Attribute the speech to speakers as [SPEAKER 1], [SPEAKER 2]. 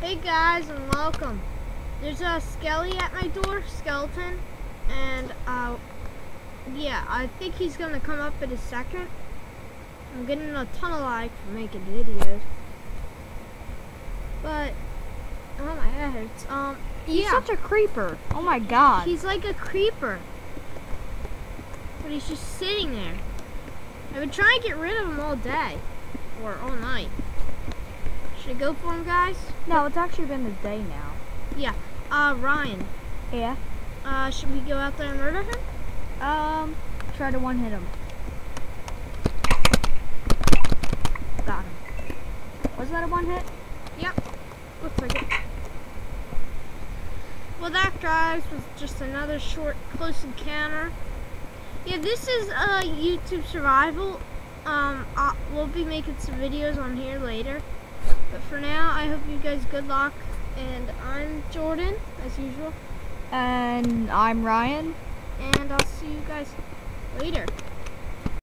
[SPEAKER 1] Hey guys and welcome. There's a skelly at my door, skeleton, and uh, yeah, I think he's gonna come up in a second. I'm getting a ton of likes for making videos, but oh my head hurts. Um,
[SPEAKER 2] He's
[SPEAKER 1] yeah,
[SPEAKER 2] such a creeper. Oh my god.
[SPEAKER 1] he's like a creeper, but he's just sitting there. I've been trying to get rid of him all day or all night. Should I go for him, guys?
[SPEAKER 2] no, it's actually been a day now. Yeah.
[SPEAKER 1] Uh, Ryan.
[SPEAKER 2] Yeah.
[SPEAKER 1] Uh, should we go out there and murder him?
[SPEAKER 2] Um, try to one hit him. Got him. Was that a one hit? Yep.
[SPEAKER 1] Looks like it. Well, that, guys, was just another short, close encounter. Yeah, this is uh, YouTube survival. Um, i we'll be making some videos on here later. But for now, I hope you guys good luck. And I'm Jordan, as usual.
[SPEAKER 2] And I'm Ryan.
[SPEAKER 1] And I'll see you guys later.